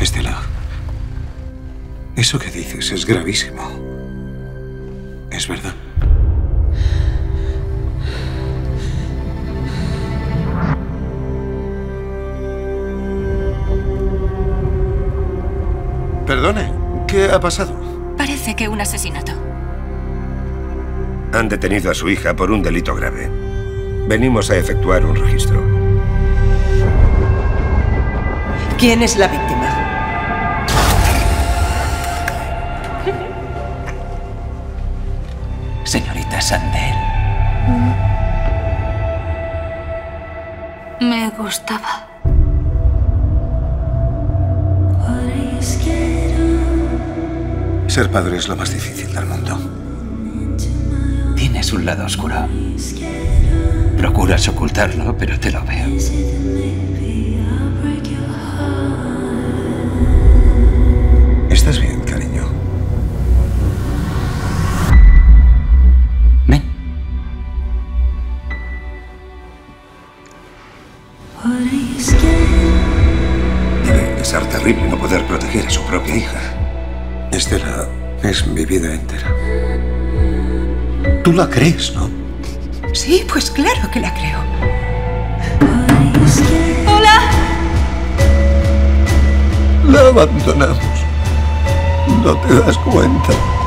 Estela, eso que dices es gravísimo. ¿Es verdad? Perdone, ¿qué ha pasado? Parece que un asesinato. Han detenido a su hija por un delito grave. Venimos a efectuar un registro. ¿Quién es la víctima? Señorita Sandel. Me gustaba. Ser padre es lo más difícil del mundo. Tienes un lado oscuro. Procuras ocultarlo, pero te lo veo. Debe ser terrible no poder proteger a su propia hija. Estela es mi vida entera. Tú la crees, ¿no? Sí, pues claro que la creo. ¡Hola! La abandonamos. No te das cuenta.